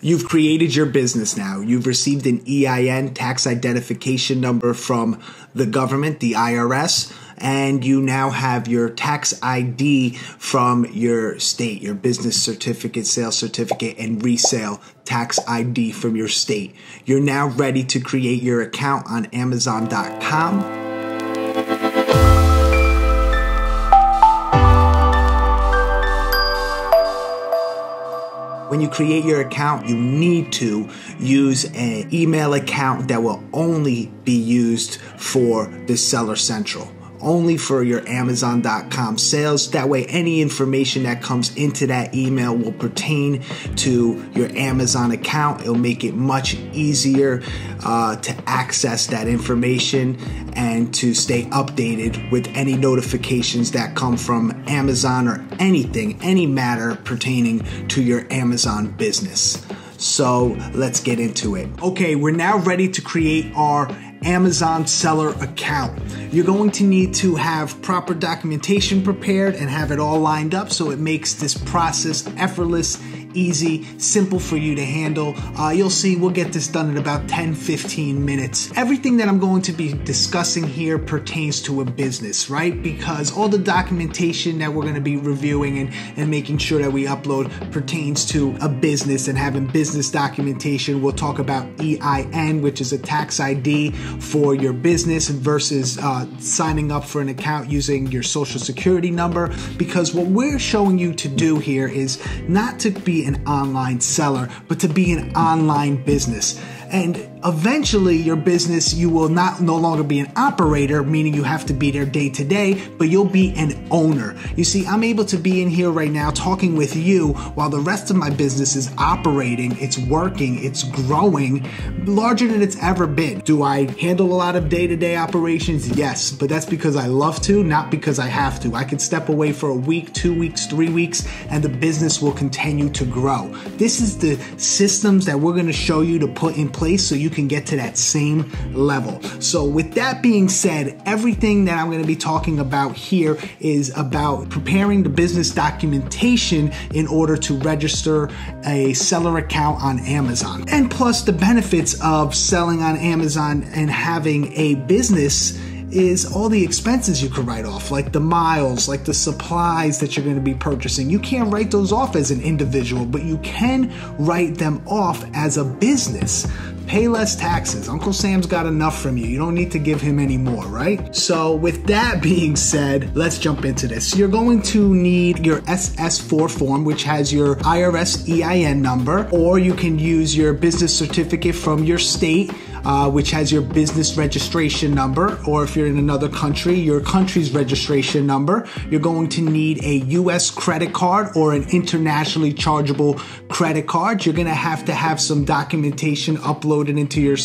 You've created your business now. You've received an EIN, tax identification number from the government, the IRS, and you now have your tax ID from your state, your business certificate, sales certificate, and resale tax ID from your state. You're now ready to create your account on Amazon.com. you create your account, you need to use an email account that will only be used for the Seller Central only for your Amazon.com sales. That way, any information that comes into that email will pertain to your Amazon account. It'll make it much easier uh, to access that information and to stay updated with any notifications that come from Amazon or anything, any matter pertaining to your Amazon business. So let's get into it. Okay, we're now ready to create our Amazon seller account. You're going to need to have proper documentation prepared and have it all lined up so it makes this process effortless easy, simple for you to handle. Uh, you'll see we'll get this done in about 10 15 minutes. Everything that I'm going to be discussing here pertains to a business, right? Because all the documentation that we're going to be reviewing and, and making sure that we upload pertains to a business and having business documentation. We'll talk about EIN, which is a tax ID for your business versus uh, Uh, signing up for an account using your social security number. Because what we're showing you to do here is not to be an online seller, but to be an online business. And eventually your business, you will not no longer be an operator, meaning you have to be there day to day, but you'll be an owner. You see, I'm able to be in here right now talking with you while the rest of my business is operating, it's working, it's growing larger than it's ever been. Do I handle a lot of day to day operations? Yes, but that's because I love to, not because I have to. I can step away for a week, two weeks, three weeks, and the business will continue to grow. This is the systems that we're gonna show you to put in place so you can get to that same level. So, with that being said, everything that I'm going to be talking about here is about preparing the business documentation in order to register a seller account on Amazon. And plus, the benefits of selling on Amazon and having a business is all the expenses you could write off, like the miles, like the supplies that you're going to be purchasing. You can't write those off as an individual, but you can write them off as a business. Pay less taxes. Uncle Sam's got enough from you. You don't need to give him any more, right? So, with that being said, let's jump into this. You're going to need your SS4 form, which has your IRS EIN number, or you can use your business certificate from your state uh, which has your business registration number, or if you're in another country, your country's registration number. You're going to need a US credit card or an internationally chargeable credit card. You're going to have to have some documentation uploaded into your,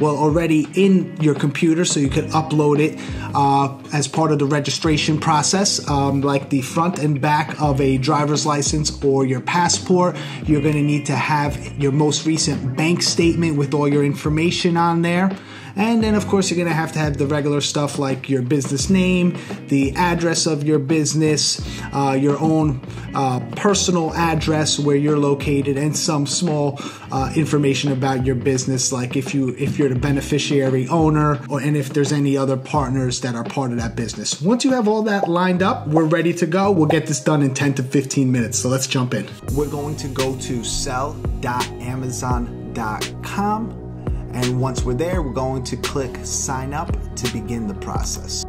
well, already in your computer, so you could upload it uh, as part of the registration process, um, like the front and back of a driver's license or your passport. You're going to need to have your most recent bank statement with all your information on on there. And then, of course, you're to have to have the regular stuff like your business name, the address of your business, uh, your own uh, personal address where you're located, and some small uh, information about your business, like if you if you're the beneficiary owner, or and if there's any other partners that are part of that business. Once you have all that lined up, we're ready to go. We'll get this done in 10 to 15 minutes. So let's jump in. We're going to go to sell.amazon.com and once we're there, we're going to click sign up to begin the process.